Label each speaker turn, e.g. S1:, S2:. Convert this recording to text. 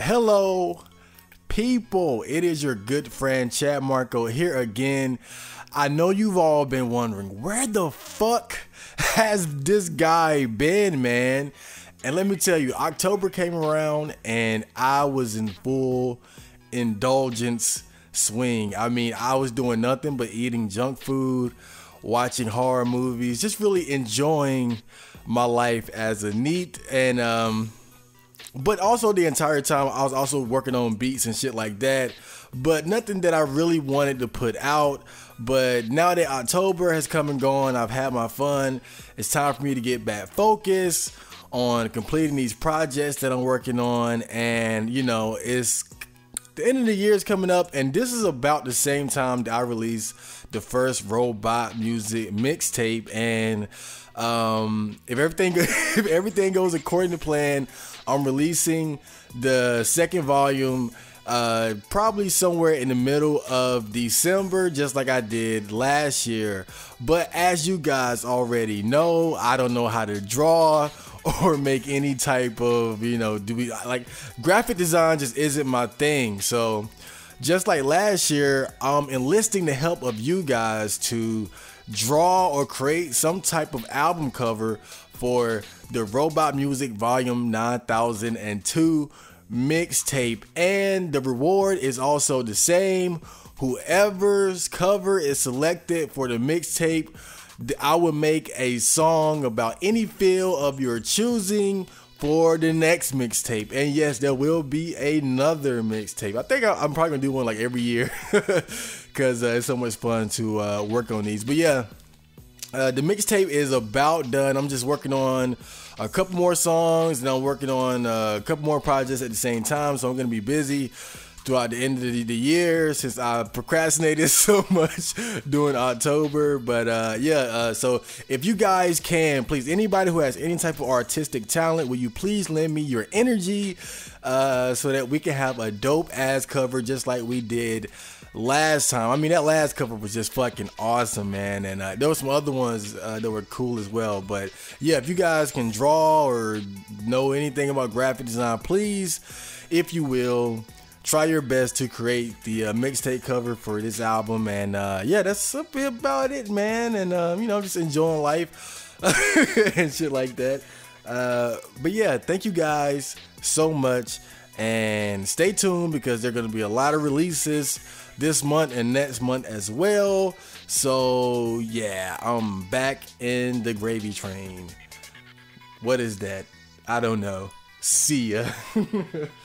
S1: Hello, people. It is your good friend Chad Marco here again. I know you've all been wondering where the fuck has this guy been, man? And let me tell you, October came around and I was in full indulgence swing. I mean, I was doing nothing but eating junk food, watching horror movies, just really enjoying my life as a neat and um but also the entire time I was also working on beats and shit like that. But nothing that I really wanted to put out. But now that October has come and gone, I've had my fun. It's time for me to get back focused on completing these projects that I'm working on. And you know, it's the end of the year is coming up, and this is about the same time that I release the first robot music mixtape. And um, if everything if everything goes according to plan, I'm releasing the second volume uh probably somewhere in the middle of December just like I did last year but as you guys already know I don't know how to draw or make any type of you know do we like graphic design just isn't my thing so just like last year I'm enlisting the help of you guys to draw or create some type of album cover for the Robot Music Volume 9002 mixtape. And the reward is also the same. Whoever's cover is selected for the mixtape, I will make a song about any feel of your choosing for the next mixtape. And yes, there will be another mixtape. I think I'm probably gonna do one like every year because uh, it's so much fun to uh, work on these. But yeah, uh, the mixtape is about done. I'm just working on a couple more songs and I'm working on uh, a couple more projects at the same time. So I'm to be busy throughout the end of the, year since I procrastinated so much during October. But uh, yeah, uh, so if you guys can, please, anybody who has any type of artistic talent, will you please lend me your energy uh, so that we can have a dope ass cover just like we did last time. I mean, that last cover was just fucking awesome, man. And uh, there were some other ones uh, that were cool as well. But yeah, if you guys can draw or know anything about graphic design, please, if you will, try your best to create the uh, mixtape cover for this album. And uh, yeah, that's a about it, man. And um, you know, just enjoying life and shit like that. Uh, but yeah, thank you guys so much. And stay tuned because there are going to be a lot of releases this month and next month as well. So, yeah, I'm back in the gravy train. What is that? I don't know. See ya.